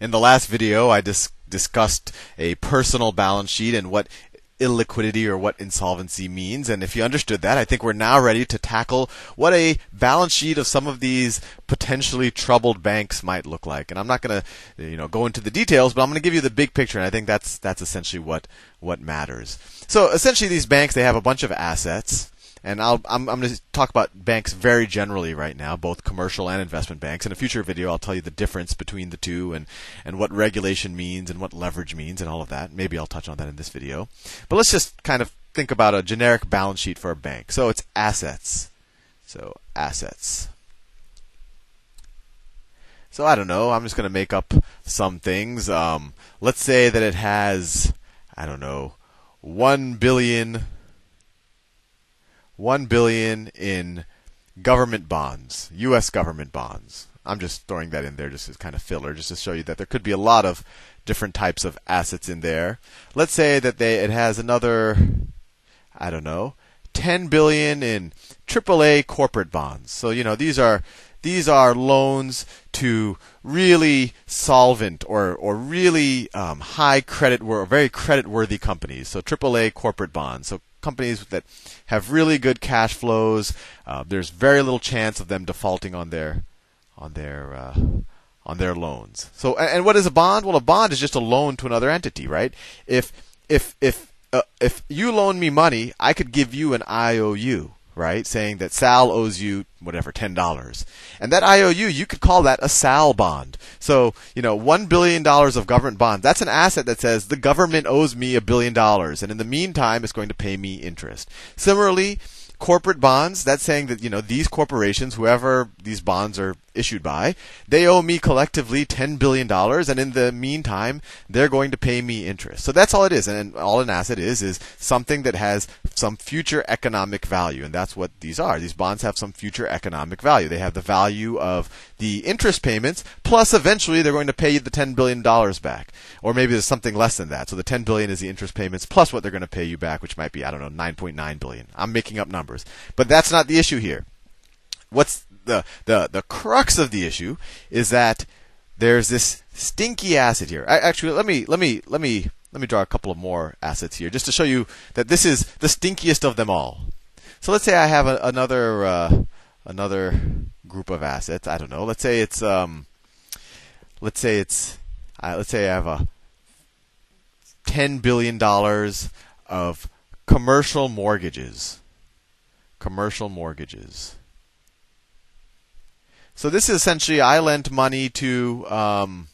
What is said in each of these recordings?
In the last video, I dis- discussed a personal balance sheet and what illiquidity or what insolvency means. And if you understood that, I think we're now ready to tackle what a balance sheet of some of these potentially troubled banks might look like. And I'm not going to, you know, go into the details, but I'm going to give you the big picture. And I think that's that's essentially what what matters. So essentially, these banks they have a bunch of assets and I'll, I'm, I'm going to talk about banks very generally right now, both commercial and investment banks. In a future video, I'll tell you the difference between the two and, and what regulation means and what leverage means and all of that. Maybe I'll touch on that in this video. But let's just kind of think about a generic balance sheet for a bank. So it's assets. So assets. So I don't know. I'm just going to make up some things. Um, let's say that it has, I don't know, one billion 1 billion in government bonds, US government bonds. I'm just throwing that in there just as kind of filler just to show you that there could be a lot of different types of assets in there. Let's say that they it has another I don't know, 10 billion in AAA corporate bonds. So, you know, these are these are loans to really solvent or or really um, high credit or very credit worthy companies. So AAA corporate bonds. So companies that have really good cash flows. Uh, there's very little chance of them defaulting on their on their uh, on their loans. So, and what is a bond? Well, a bond is just a loan to another entity, right? If if if uh, if you loan me money, I could give you an IOU right? Saying that Sal owes you whatever ten dollars, and that IOU you could call that a Sal bond. So you know, one billion dollars of government bonds. That's an asset that says the government owes me a billion dollars, and in the meantime, it's going to pay me interest. Similarly, corporate bonds. That's saying that you know these corporations, whoever these bonds are issued by, they owe me collectively $10 billion, and in the meantime, they're going to pay me interest. So that's all it is. And all an asset is, is something that has some future economic value. And that's what these are. These bonds have some future economic value. They have the value of the interest payments, plus eventually they're going to pay you the $10 billion back. Or maybe there's something less than that. So the 10 billion is the interest payments plus what they're going to pay you back, which might be, I don't know, 9.9 billion. I'm making up numbers. But that's not the issue here. What's the, the, the crux of the issue is that there's this stinky asset here. I, actually, let me let me let me let me draw a couple of more assets here, just to show you that this is the stinkiest of them all. So let's say I have a, another uh, another group of assets. I don't know. Let's say it's um, let's say it's uh, let's say I have a ten billion dollars of commercial mortgages. Commercial mortgages. So this is essentially I lent money to um,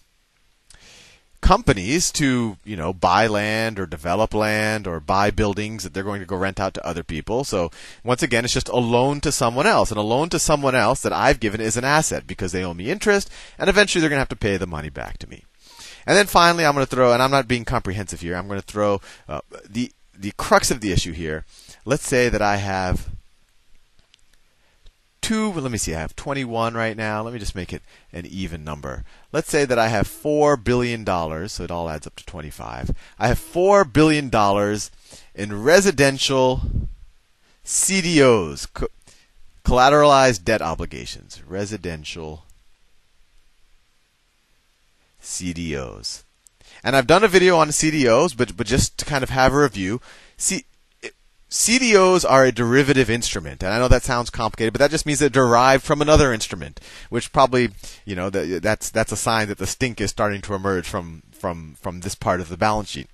companies to you know buy land or develop land or buy buildings that they're going to go rent out to other people. So once again, it's just a loan to someone else, and a loan to someone else that I've given is an asset because they owe me interest, and eventually they're going to have to pay the money back to me. And then finally, I'm going to throw, and I'm not being comprehensive here. I'm going to throw uh, the the crux of the issue here. Let's say that I have two, let me see, I have 21 right now. Let me just make it an even number. Let's say that I have $4 billion, so it all adds up to 25. I have $4 billion in residential CDOs, co- collateralized debt obligations. Residential CDOs. And I've done a video on CDOs, but, but just to kind of have a review. See, CDOs are a derivative instrument, and I know that sounds complicated, but that just means they're derived from another instrument, which probably, you know, that's that's a sign that the stink is starting to emerge from from from this part of the balance sheet.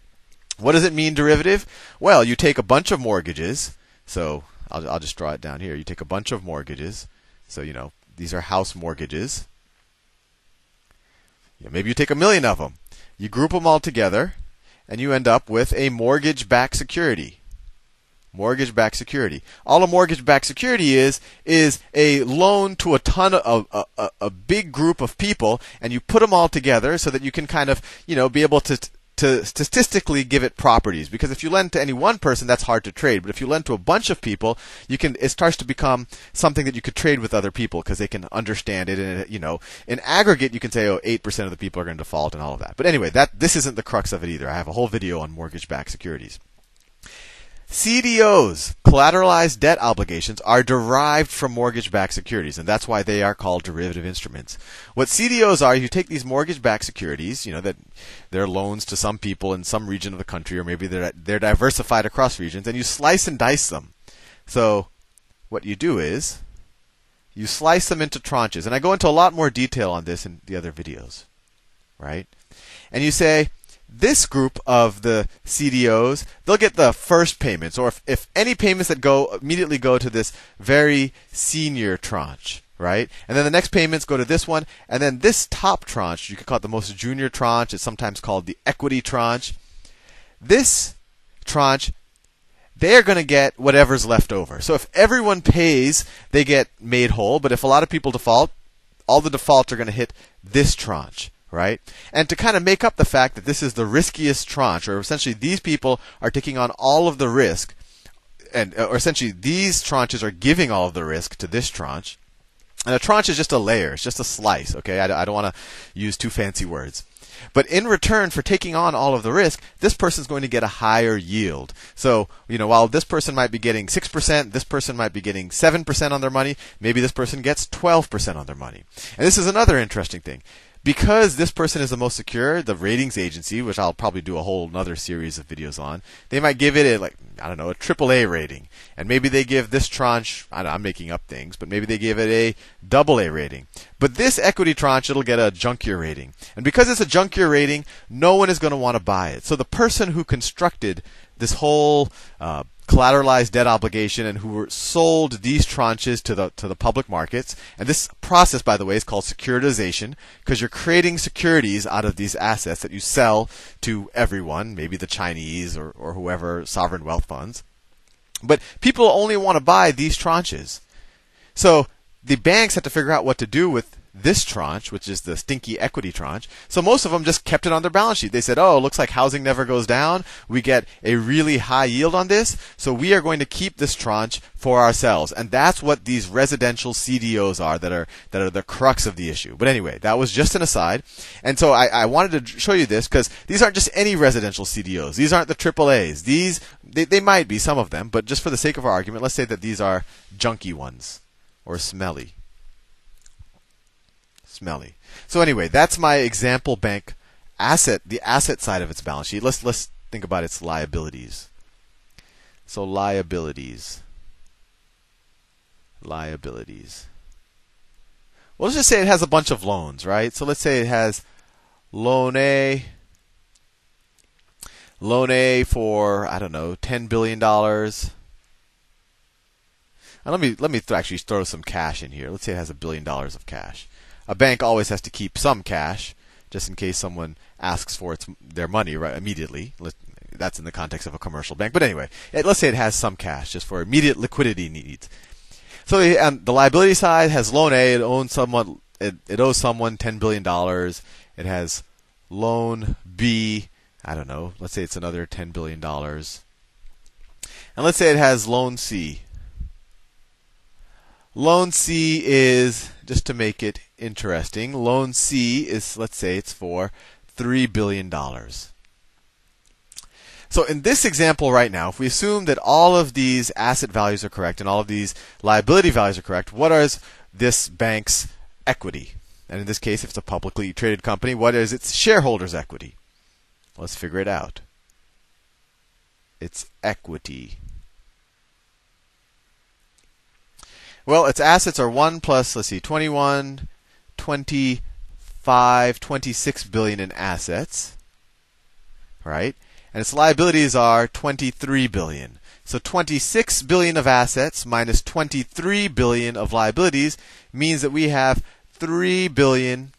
What does it mean derivative? Well, you take a bunch of mortgages, so I'll I'll just draw it down here. You take a bunch of mortgages, so you know these are house mortgages. Yeah, maybe you take a million of them. You group them all together, and you end up with a mortgage-backed security mortgage-backed security. All a mortgage-backed security is is a loan to a ton of a, a, a, big group of people, and you put them all together so that you can kind of you know be able to to statistically give it properties. Because if you lend to any one person, that's hard to trade. But if you lend to a bunch of people, you can it starts to become something that you could trade with other people because they can understand it. And uh, you know, in aggregate, you can say, oh, eight percent of the people are going to default and all of that. But anyway, that this isn't the crux of it either. I have a whole video on mortgage-backed securities. CDOs, collateralized debt obligations, are derived from mortgage backed securities, and that's why they are called derivative instruments. What CDOs are, you take these mortgage backed securities, you know, that they're loans to some people in some region of the country, or maybe they're, they're diversified across regions, and you slice and dice them. So, what you do is, you slice them into tranches, and I go into a lot more detail on this in the other videos, right? And you say, this group of the CDOs, they'll get the first payments, or if, if any payments that go immediately go to this very senior tranche, right? And then the next payments go to this one, and then this top tranche, you could call it the most junior tranche, it's sometimes called the equity tranche. This tranche, they're going to get whatever's left over. So if everyone pays, they get made whole, but if a lot of people default, all the defaults are going to hit this tranche right? And to kind of make up the fact that this is the riskiest tranche, or essentially these people are taking on all of the risk, and uh, or essentially these tranches are giving all of the risk to this tranche. And a tranche is just a layer, it's just a slice, okay? I, I don't want to use too fancy words. But in return for taking on all of the risk, this person is going to get a higher yield. So, you know, while this person might be getting 6%, this person might be getting 7% on their money, maybe this person gets 12% on their money. And this is another interesting thing because this person is the most secure, the ratings agency, which I'll probably do a whole another series of videos on, they might give it a like I don't know a triple A rating, and maybe they give this tranche. I am making up things, but maybe they give it a double A rating. But this equity tranche, it'll get a junkier rating, and because it's a junkier rating, no one is going to want to buy it. So the person who constructed this whole uh, collateralized debt obligation and who were sold these tranches to the to the public markets. And this process, by the way, is called securitization because you're creating securities out of these assets that you sell to everyone, maybe the Chinese or, or whoever sovereign wealth funds. But people only want to buy these tranches. So the banks have to figure out what to do with this tranche, which is the stinky equity tranche. So most of them just kept it on their balance sheet. They said, "Oh, it looks like housing never goes down. We get a really high yield on this, so we are going to keep this tranche for ourselves." And that's what these residential CDOs are that are that are the crux of the issue. But anyway, that was just an aside. And so I, I wanted to show you this because these aren't just any residential CDOs. These aren't the AAA's. These they, they might be some of them, but just for the sake of our argument, let's say that these are junky ones or smelly smelly. So anyway, that's my example bank asset, the asset side of its balance sheet. Let's let's think about its liabilities. So liabilities. Liabilities. Well, let's just say it has a bunch of loans, right? So let's say it has loan A, loan A for I don't know, ten billion dollars. And let me let me th- actually throw some cash in here. Let's say it has a billion dollars of cash a bank always has to keep some cash just in case someone asks for its their money right immediately. That's in the context of a commercial bank. But anyway, it, let's say it has some cash just for immediate liquidity needs. So eh, on the liability side has loan A. It owns someone. It, it owes someone ten billion dollars. It has loan B. I don't know. Let's say it's another ten billion dollars. And let's say it has loan C. Loan C is just to make it interesting. Loan C is, let's say, it's for $3 billion. So in this example right now, if we assume that all of these asset values are correct and all of these liability values are correct, what is this bank's equity? And in this case, if it's a publicly traded company, what is its shareholders' equity? Let's figure it out. It's equity. Well, its assets are 1 plus, let's see, 21 25, 26 billion in assets, right? And its liabilities are 23 billion. So 26 billion of assets minus 23 billion of liabilities means that we have 3 billion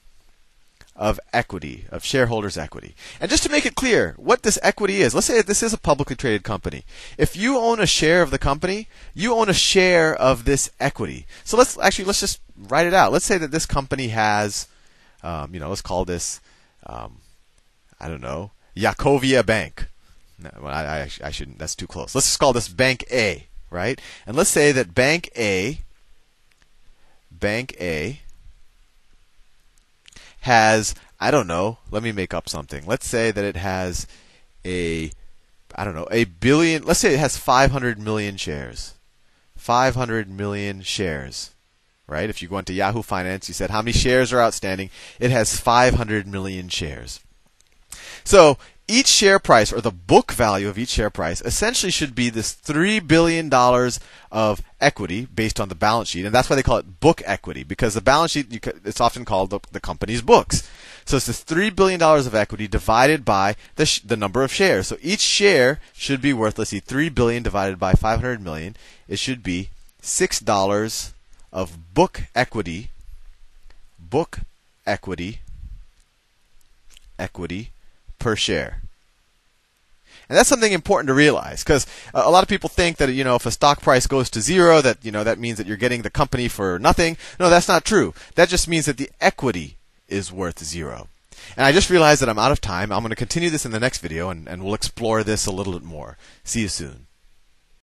of equity, of shareholders' equity. And just to make it clear what this equity is, let's say this is a publicly traded company. If you own a share of the company, you own a share of this equity. So let's actually let's just write it out. Let's say that this company has, um, you know, let's call this, um, I don't know, Yakovia Bank. No, I, I, I shouldn't. That's too close. Let's just call this Bank A, right? And let's say that Bank A, Bank A has, I don't know, let me make up something. Let's say that it has a I don't know, a billion, let's say it has 500 million shares. 500 million shares. Right? If you go into Yahoo Finance, you said how many shares are outstanding? It has 500 million shares. So each share price or the book value of each share price essentially should be this $3 billion of equity based on the balance sheet. And that's why they call it book equity because the balance sheet, it's often called the, the company's books. So it's this $3 billion of equity divided by the, sh- the number of shares. So each share should be worth, let's see, 3 billion divided by 500 million. It should be $6 of book equity, book equity, equity per share. And that's something important to realize because a lot of people think that you know if a stock price goes to zero that you know that means that you're getting the company for nothing. No, that's not true. That just means that the equity is worth zero. And I just realized that I'm out of time. I'm going to continue this in the next video and, and we'll explore this a little bit more. See you soon.